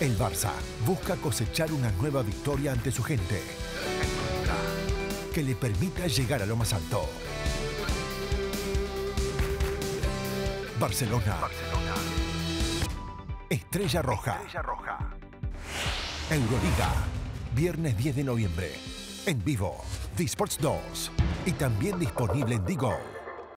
El Barça busca cosechar una nueva victoria ante su gente que le permita llegar a lo más alto. Barcelona. Estrella Roja. Euroliga. Viernes 10 de noviembre. En vivo. The Sports 2. Y también disponible en Digo.